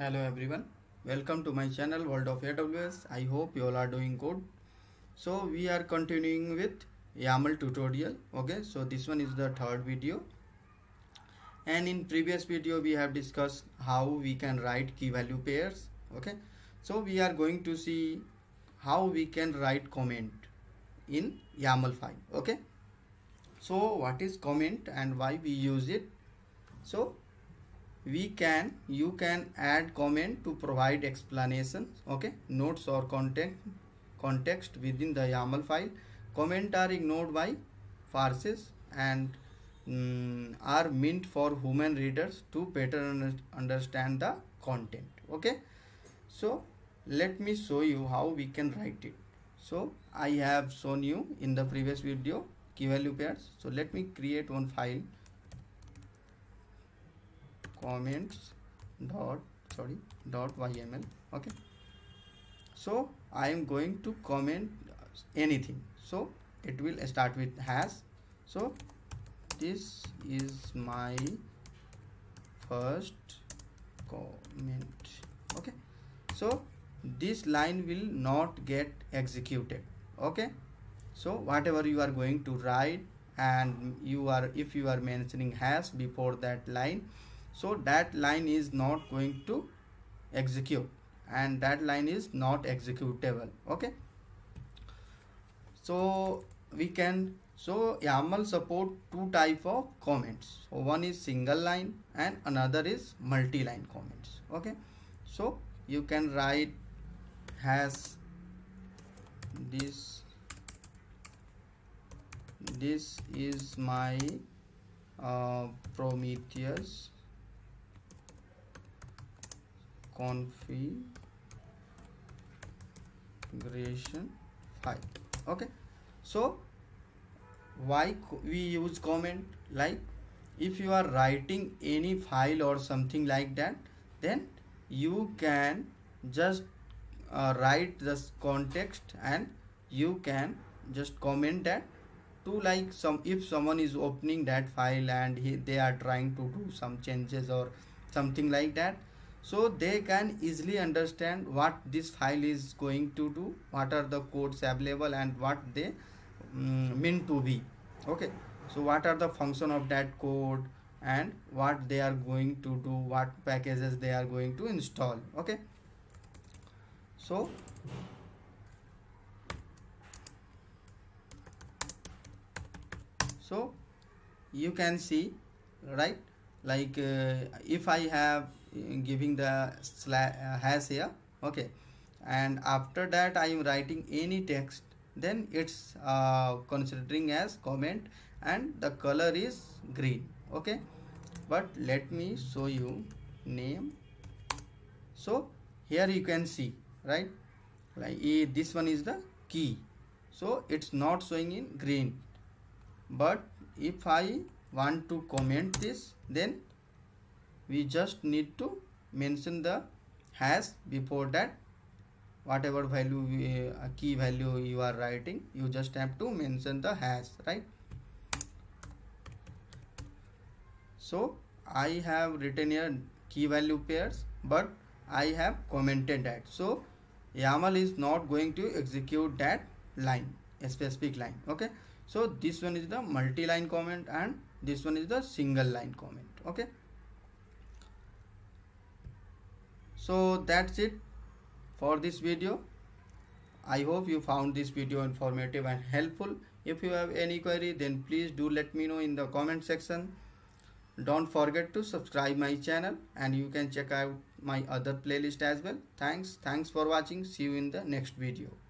hello everyone. Welcome to my channel world of aws i hope you all are doing good. So we are continuing with yaml tutorial. Okay so this one is the third video. And in previous video we have discussed how we can write key value pairs. Okay so we are going to see how we can write comment in yaml file. Okay so what is comment and why we use it? So we can you can add comment to provide explanation okay? Notes or content context within the yaml file. Comment are ignored by parsers and um, are meant for human readers to better understand the content okay? So let me show you how we can write it. So i have shown you in the previous video key value pairs. So let me create one file comments dot sorry dot yml okay? So i am going to comment anything. So it will start with hash. So this is my first comment okay? So this line will not get executed okay? So whatever you are going to write and you are if you are mentioning hash before that line so that line is not going to execute and that line is not executable okay? So we can so YAML support two type of comments. So one is single line and another is multi-line comments okay? So you can write hash this this is my uh, Prometheus configuration file. Okay. So why we use comment? Like if you are writing any file or something like that then you can just uh, write this context and you can just comment that to like some if someone is opening that file and he, they are trying to do some changes or something like that so they can easily understand what this file is going to do what are the codes available and what they um, mean to be. Okay. So what are the function of that code and what they are going to do what packages they are going to install. Okay. So so you can see right like uh, if i have giving the slash uh, here okay. And after that i am writing any text then it's uh, considering as comment and the color is green okay. But let me show you name. So here you can see right? Like this one is the key. So it's not showing in green. But if i want to comment this then we just need to mention the hash before that. Whatever value uh, key value you are writing you just have to mention the hash right? So i have written here key value pairs but i have commented that. So yaml is not going to execute that line a specific line okay? So this one is the multi-line comment and this one is the single line comment okay so that's it for this video. I hope you found this video informative and helpful. If you have any query then please do let me know in the comment section. Don't forget to subscribe my channel and you can check out my other playlist as well. Thanks. Thanks for watching. See you in the next video